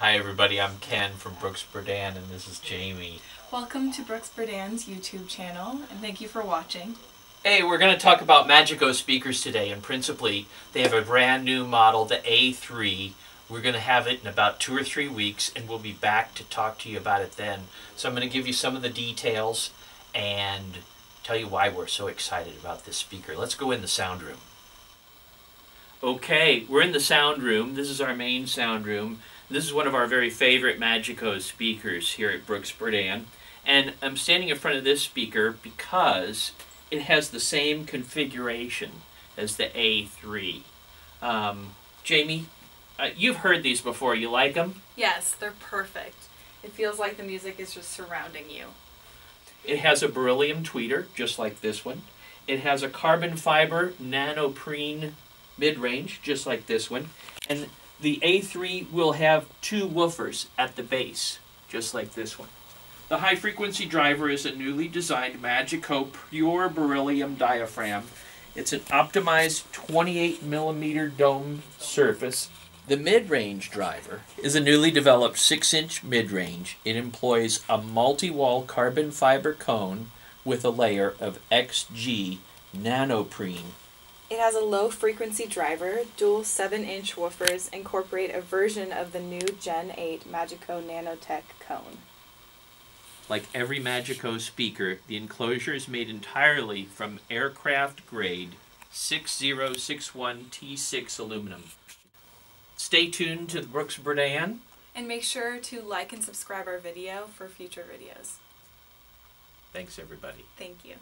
Hi, everybody. I'm Ken from Brooks Berdan, and this is Jamie. Welcome to Brooks Berdan's YouTube channel, and thank you for watching. Hey, we're going to talk about Magico speakers today, and principally, they have a brand new model, the A3. We're going to have it in about two or three weeks, and we'll be back to talk to you about it then. So I'm going to give you some of the details and tell you why we're so excited about this speaker. Let's go in the sound room. Okay, we're in the sound room. This is our main sound room. This is one of our very favorite Magico speakers here at Brooks Berdan. And I'm standing in front of this speaker because it has the same configuration as the A3. Um, Jamie, uh, you've heard these before. You like them? Yes, they're perfect. It feels like the music is just surrounding you. It has a beryllium tweeter, just like this one. It has a carbon fiber nanographene mid-range, just like this one. And the A3 will have two woofers at the base, just like this one. The high frequency driver is a newly designed Magico pure beryllium diaphragm. It's an optimized 28 millimeter dome surface. The mid-range driver is a newly developed 6-inch mid-range. It employs a multi-wall carbon fiber cone with a layer of XG nanographene it has a low frequency driver, dual 7 inch woofers incorporate a version of the new Gen 8 Magico Nano-Tec cone. Like every Magico speaker, the enclosure is made entirely from aircraft grade 6061 T6 aluminum. Stay tuned to the Brooks Berdan. And make sure to like and subscribe our video for future videos. Thanks, everybody. Thank you.